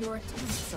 Your attempts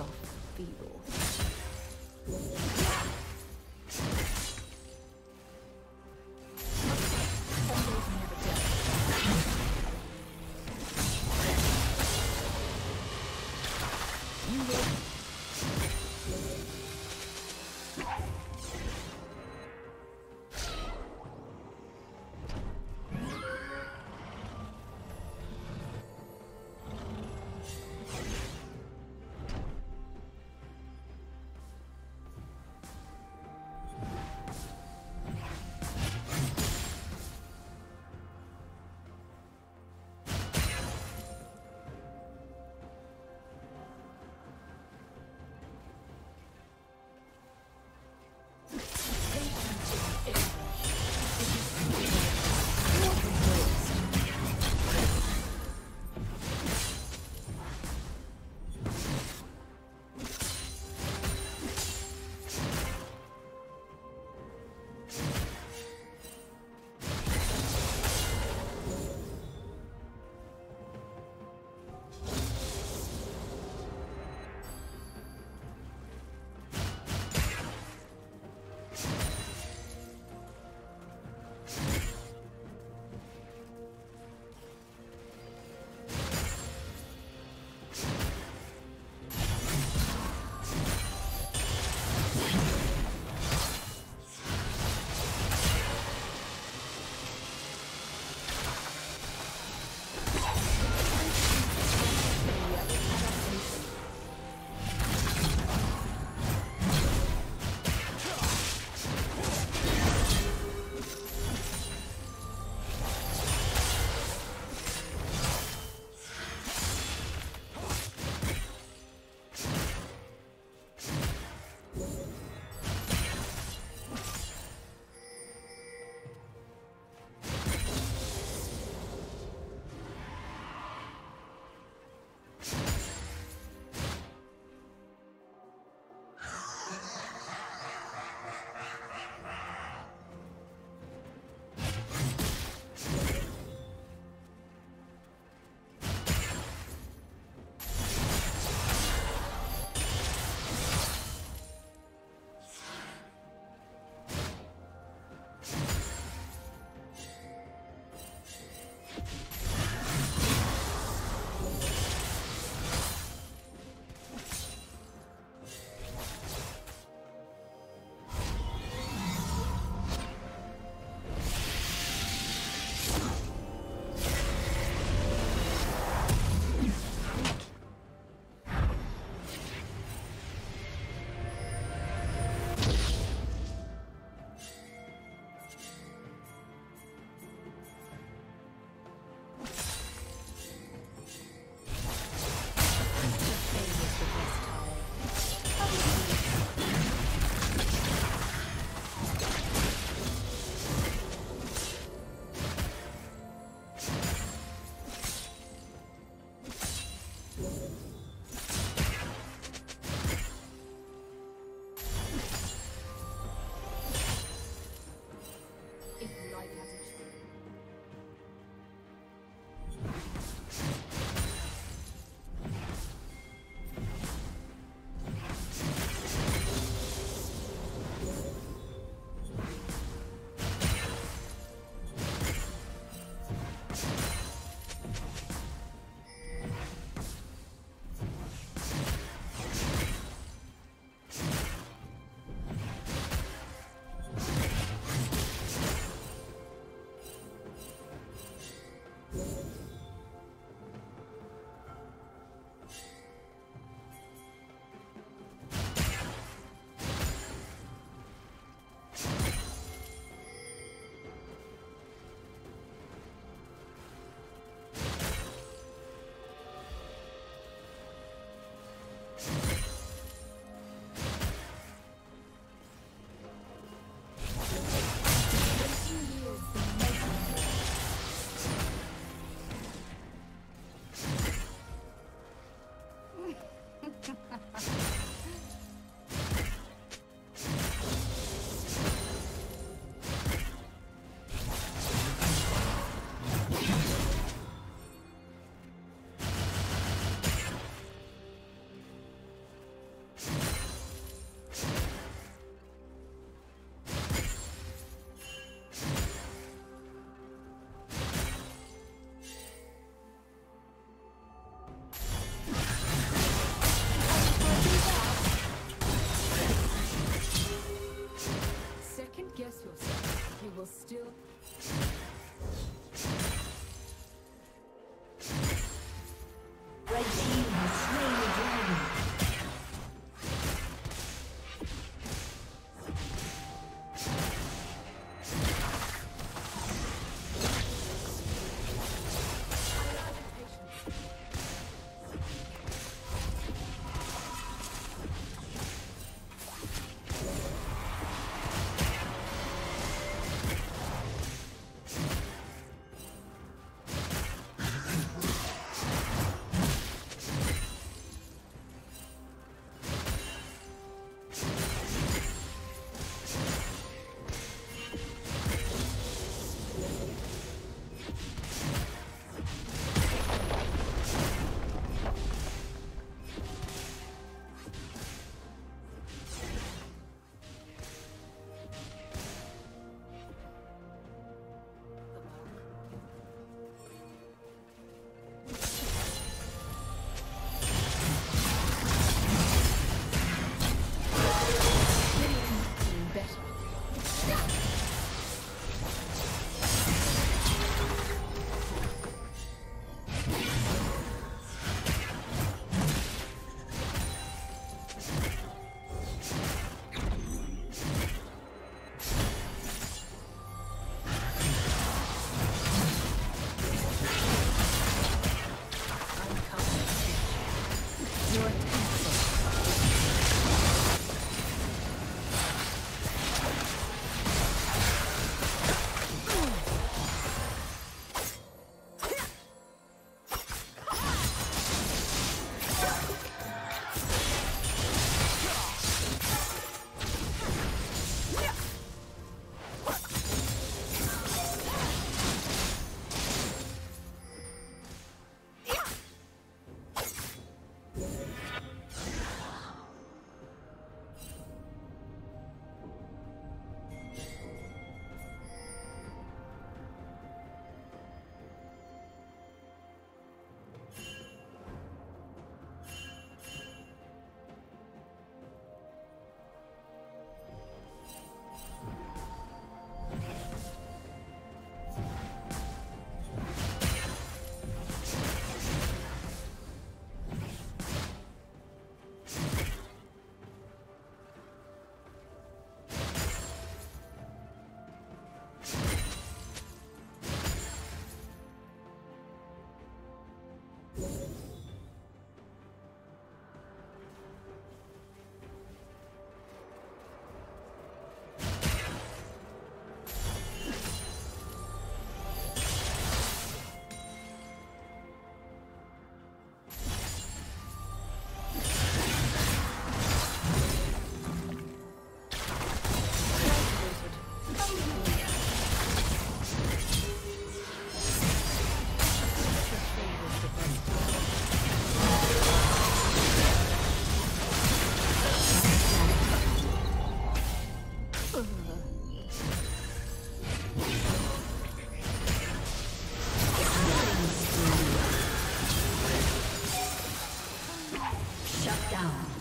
Your down.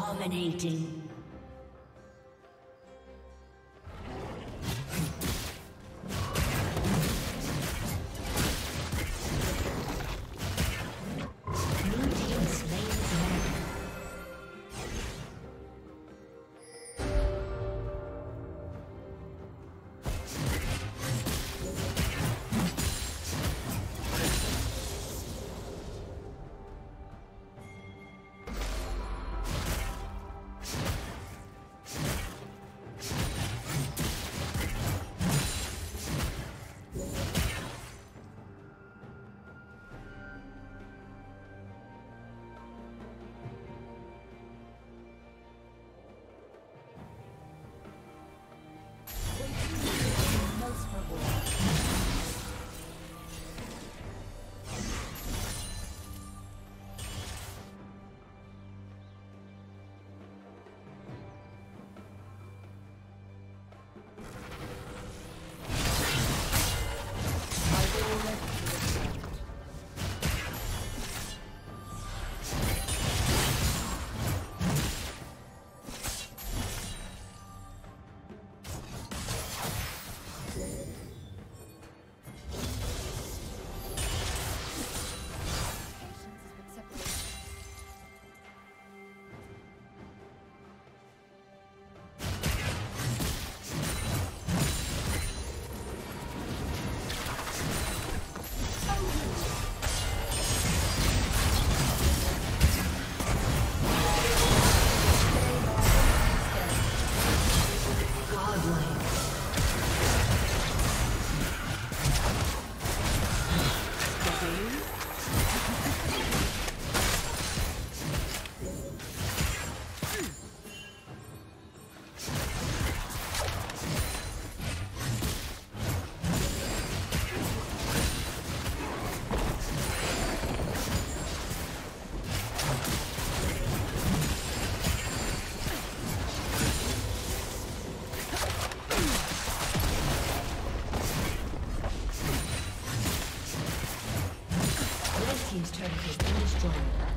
Dominating. Destroyed.